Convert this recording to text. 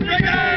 Brigade!